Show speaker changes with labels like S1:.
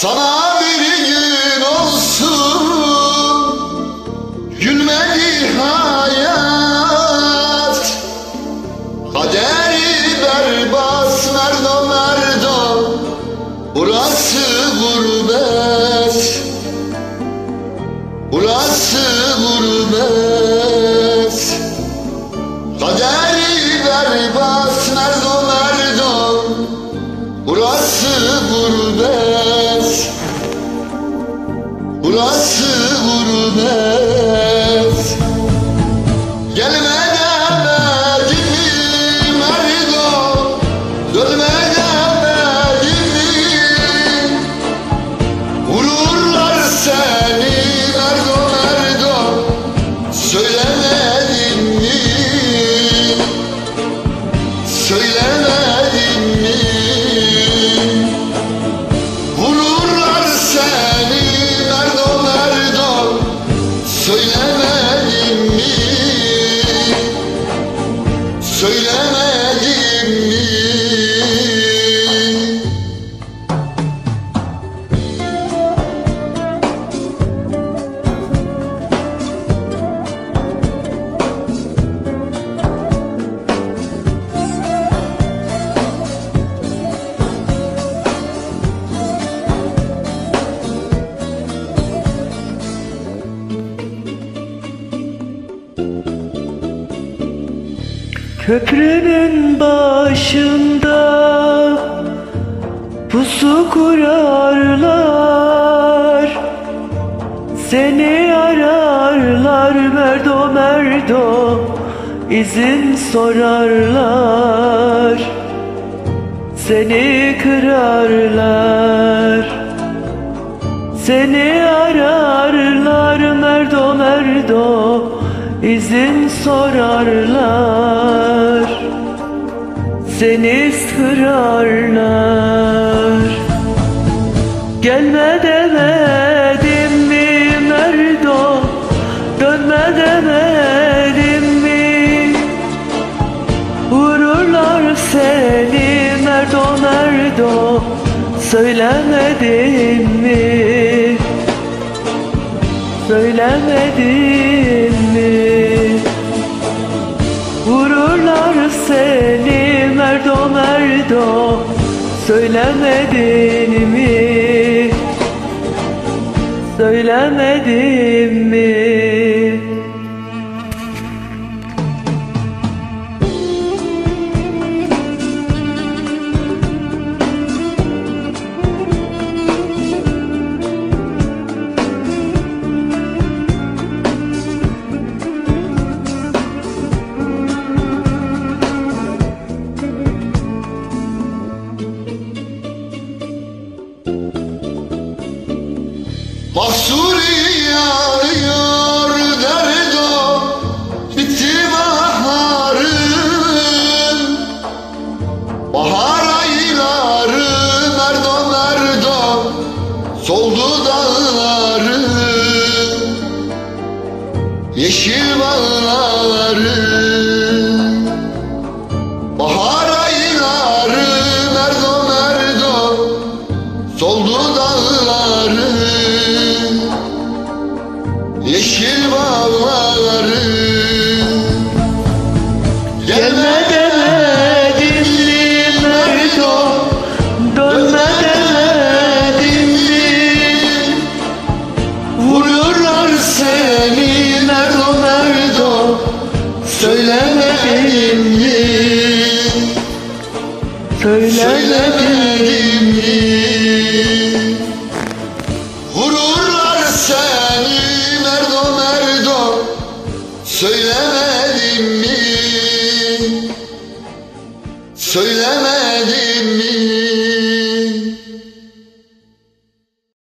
S1: Sana bir gün olsun Gülmedi hayat. Kaderi berbas merdo merdo Burası gurbet. Burası gurbet. Kaderi berbas merdo merdo Burası gurbet Burası gurbet
S2: Köprünün başında pusu kurarlar. Seni ararlar merdo merdo izin sorarlar. Seni kırarlar. Seni ararlar merdo merdo izin sorarlar Seni sırarlar Gelme demedim mi merdo Dönme demedim mi? Vururlar seni merdo merdo Söylemedim mi? Söylemedim mi Seni merdo merdo Söylemedin mi? Söylemedim mi
S1: Yeşil bağlarım Söylemedim mi? Söyleme